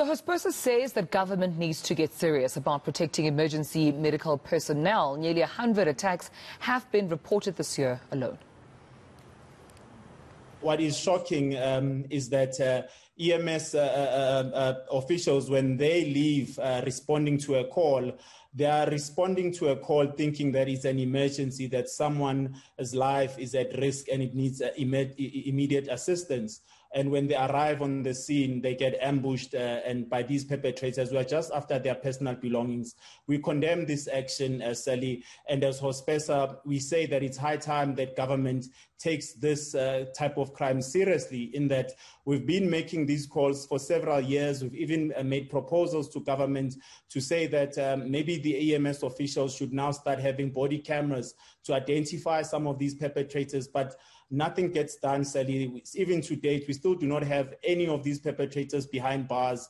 So Hospersa says that government needs to get serious about protecting emergency medical personnel. Nearly 100 attacks have been reported this year alone. What is shocking um, is that uh, EMS uh, uh, uh, officials, when they leave uh, responding to a call, they are responding to a call thinking that it's an emergency, that someone's life is at risk and it needs uh, immediate assistance. And when they arrive on the scene, they get ambushed uh, and by these perpetrators who are just after their personal belongings. We condemn this action, uh, Sally, and as Hospersa, we say that it's high time that government takes this uh, type of crime seriously. In that we've been making these calls for several years. We've even uh, made proposals to government to say that um, maybe the EMS officials should now start having body cameras to identify some of these perpetrators, but nothing gets done, Sally. Even to date, we still do not have any of these perpetrators behind bars.